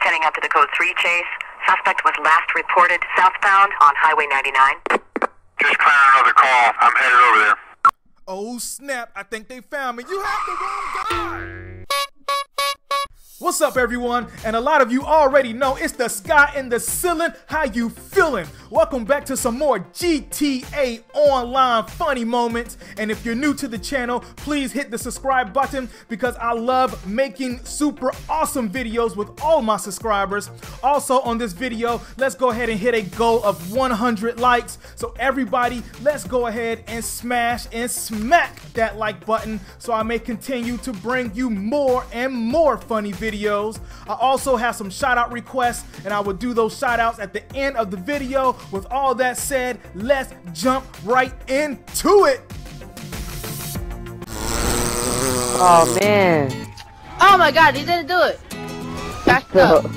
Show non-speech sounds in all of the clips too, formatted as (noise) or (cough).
Suspect heading up to the code 3 chase. Suspect was last reported southbound on Highway 99. Just clearing another call. I'm headed over there. Oh snap, I think they found me. You have the wrong guy! What's up, everyone? And a lot of you already know it's the sky in the ceiling. How you feeling? Welcome back to some more GTA Online funny moments. And if you're new to the channel, please hit the subscribe button because I love making super awesome videos with all my subscribers. Also, on this video, let's go ahead and hit a goal of 100 likes. So everybody, let's go ahead and smash and smack that like button so I may continue to bring you more and more funny videos videos. I also have some shout out requests and I will do those shout outs at the end of the video. With all that said, let's jump right into it. Oh man. Oh my god, he didn't do it. Back up. (laughs)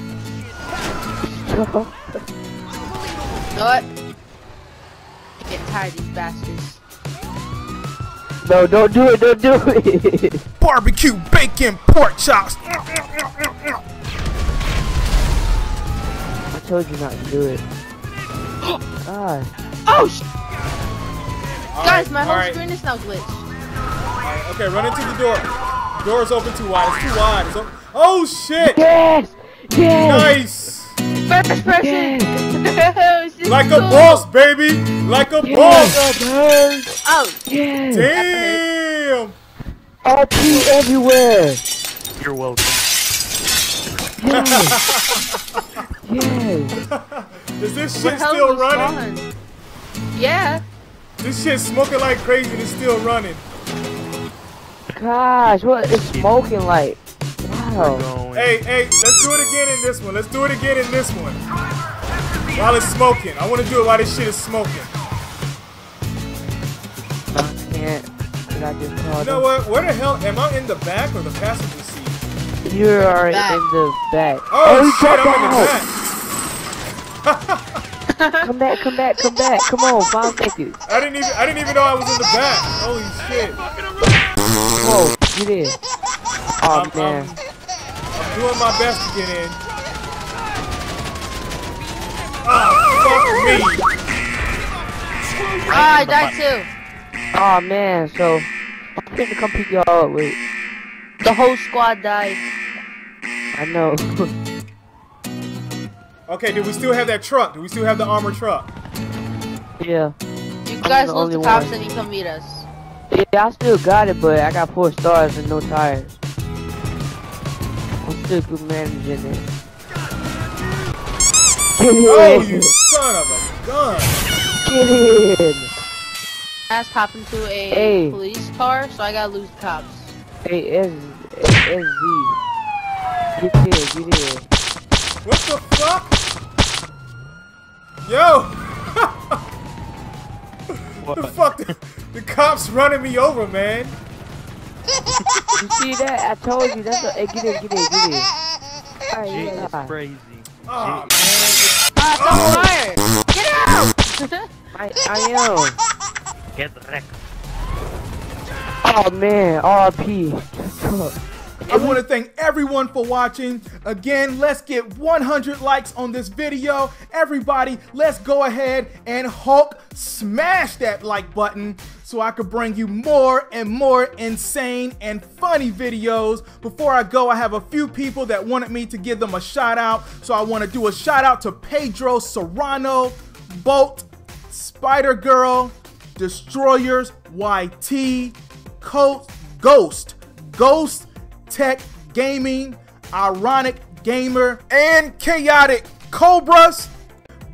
what? I get tired of these bastards. No, don't do it, don't do it. Barbecue, bacon, pork chops. Told you not to do it. God. Oh sh all Guys, right, my whole right. screen is now glitched. Right, okay, run into the door. Door's open too wide. It's too wide. It's oh shit! Yes! Yes! Nice! First person! Yes. (laughs) like cool. a boss, baby! Like a yes. boss! Oh! Yes! Damn! RP everywhere! You're welcome. Yes! Yes! Is this shit still running? fun? Yeah. This shit smoking like crazy and it's still running. Gosh, what is smoking like? Wow. Hey, hey, let's do it again in this one. Let's do it again in this one. While it's smoking. I want to do it while this shit is smoking. I can't. I just You know what? Where the hell am I in the back or the passenger seat? You are Back. in the back. Oh, he shit, got I'm in the back. Come back, come back, come back. Come on, five seconds. I didn't even I didn't even know I was in the back. Holy shit. Come on, get in. Oh I'm, man. I'm, I'm doing my best to get in. Oh, fuck me. Ah, I died too. Oh man, so I'm gonna come pick y'all up. Wait, The whole squad died. I know. Okay, do we still have that truck? Do we still have the armored truck? yeah. You guys the lose only the cops one. and you come meet us. Yeah, I still got it, but I got four stars and no tires. I'm still good managing it. Get in! Oh, you (laughs) son of a gun. Get in! Ass hop into a Hey. police car, so I gotta lose the cops. Hey, S S Z. Get in, get in. What the fuck? Yo! (laughs) What the fuck? The, the cops running me over, man. You see that? I told you. That's a. Hey, get in, get in, get in. Alright, Jesus yeah. crazy. Oh, Ah, don't fire! Get out! I, I am. Get wrecked. Oh man, RP. I want to thank everyone for watching. Again, let's get 100 likes on this video. Everybody, let's go ahead and Hulk smash that like button so I could bring you more and more insane and funny videos. Before I go, I have a few people that wanted me to give them a shout out. So I want to do a shout out to Pedro Serrano, Bolt, Spider Girl, Destroyers, YT, Coat, Ghost, Ghost, Tech Gaming, Ironic Gamer, and Chaotic Cobras.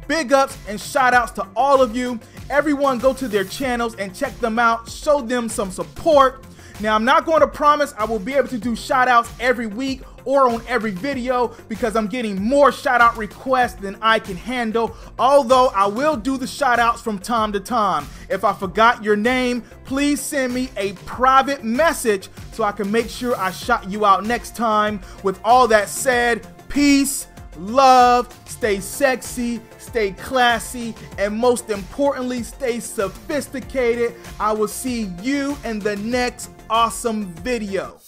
Big ups and shout outs to all of you. Everyone go to their channels and check them out. Show them some support. Now, I'm not going to promise I will be able to do shout outs every week or on every video because I'm getting more shout out requests than I can handle. Although I will do the shout outs from time to time. If I forgot your name, please send me a private message so I can make sure I shout you out next time. With all that said, peace, love, stay sexy, stay classy, and most importantly, stay sophisticated. I will see you in the next awesome video.